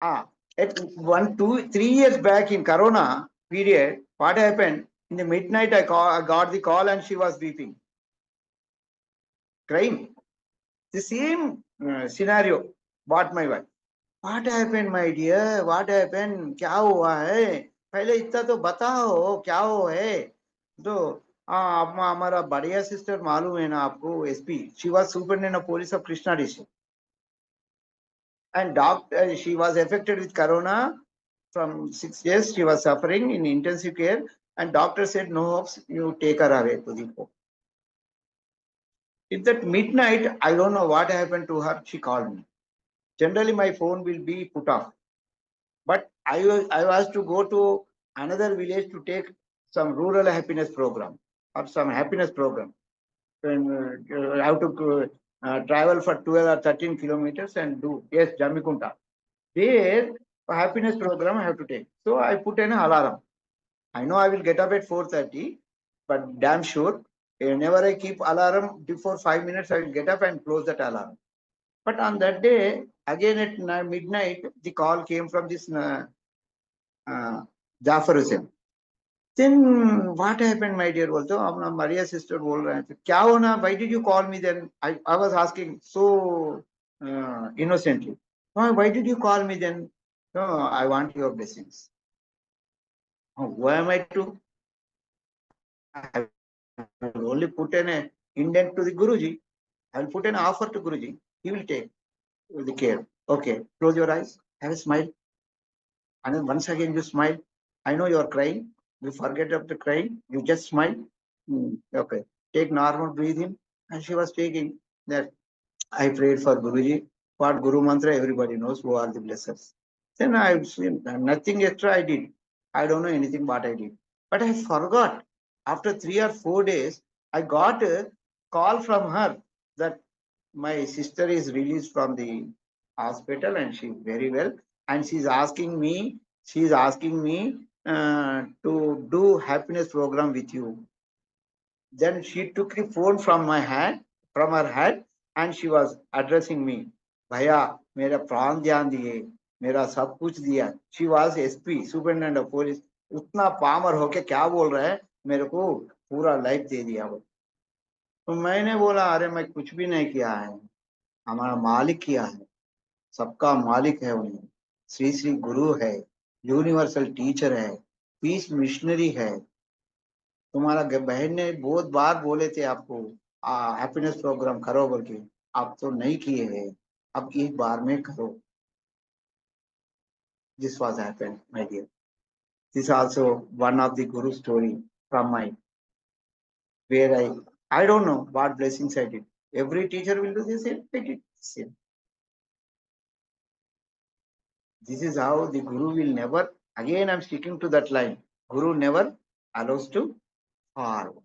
Ah, at one, two, three years back in Corona period, what happened? In the midnight, I call, I got the call and she was weeping, crying. The same uh, scenario. What my wife? What happened, my dear? What happened? क्या हुआ है? पहले इतना तो बताओ क्या हो है? तो हाँ हमारा बढ़िया सिस्टर मालूम है ना आपको SP she was superintendent of police of Krishna district and doctor she was affected with corona from six days she was suffering in intensive care. And doctor said no hopes you take her away to the home in that midnight i don't know what happened to her she called me. Generally my phone will be put off. But i was i was to go to another village to take some rural happiness program or some happiness program. And uh, to uh, travel for 12 or 13 kilometers and do yes Jammikunta there happiness program i have to take. So i put an alarm. I know i will get up at 4:30 but damn sure whenever i keep alarm before 5 minutes i will get up and close that alarm. But on that day again at midnight the call came from this uh, uh, then what happened, my dear Walter? Amna Maria sister bol rahe the. Kya hona? Why did you call me then? I, I was asking so uh, innocently. Why did you call me then? No, I want your blessings. Why am I to? I will only put an indent to the Guruji. I will put an offer to Guruji. He will take the care. Okay, close your eyes. Have a smile. And then once again you smile. I know you are crying you forget of the crying you just smile. Hmm, okay. Take normal breathing and she was taking that i prayed for guruji. What guru mantra everybody knows who are the blessers. Then i seen nothing extra i did. I don't know anything what i did. But i forgot. After three or four days i got a call from her that my sister is released from the hospital and she's very well. And she's asking me she's asking me uh, to do happiness program with you. Then she took the phone from my hand from her hand and she was addressing me. भैया मेरा प्राण ध्यान दिए मेरा सब कुछ दिया she was SP superintendent of police उतना पामर होके क्या बोल रहा है मेरे को पूरा लाइफ दे दिया वो तो मैंने बोला अरे मैं कुछ भी नहीं किया है। हमारा मालिक किया है। सबका मालिक है उन्हें। श्री श्री गुरु है। यूनिवर्सल टीचर है, पीस मिशनरी है तुम्हारा बहन ने बहुत बार बोले थे आपको हैप्पीनेस प्रोग्राम करो बोल के आप तो नहीं किए हैं, अब एक बार में करो this was happened my dear this also one of the guru story from my I don't know what blessings I did. Every teacher will do the same. I did the same. This is how the Guru will never. Again, I'm sticking to that line. Guru never allows to fall.